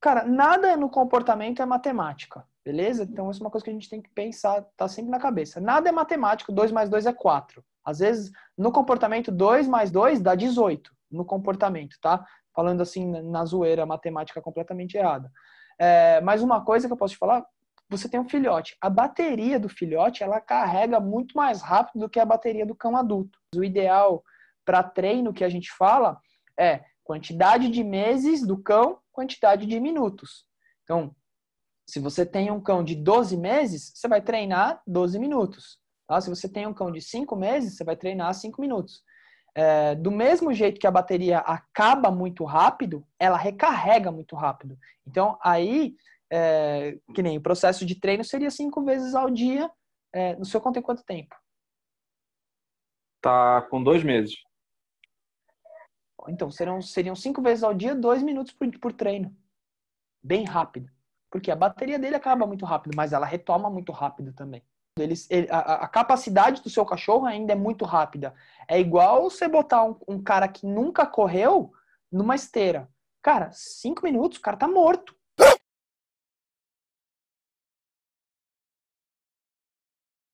Cara, nada no comportamento é matemática, beleza? Então, isso é uma coisa que a gente tem que pensar, tá sempre na cabeça. Nada é matemático, 2 mais 2 é 4. Às vezes, no comportamento, 2 mais 2 dá 18 no comportamento, tá? Falando assim, na zoeira, matemática completamente errada. É, mas uma coisa que eu posso te falar, você tem um filhote. A bateria do filhote, ela carrega muito mais rápido do que a bateria do cão adulto. O ideal para treino que a gente fala é quantidade de meses do cão, quantidade de minutos. Então, se você tem um cão de 12 meses, você vai treinar 12 minutos. Tá? Se você tem um cão de 5 meses, você vai treinar 5 minutos. É, do mesmo jeito que a bateria acaba muito rápido, ela recarrega muito rápido. Então, aí, é, que nem o processo de treino seria cinco vezes ao dia. É, no seu conta em quanto tempo? Tá com dois meses. Então, seriam, seriam cinco vezes ao dia, dois minutos por, por treino. Bem rápido. Porque a bateria dele acaba muito rápido, mas ela retoma muito rápido também. Eles, ele, a, a, capacidade do seu cachorro ainda é muito rápida. É igual você botar um, um, cara que nunca correu numa esteira. Cara, cinco minutos, o cara tá morto.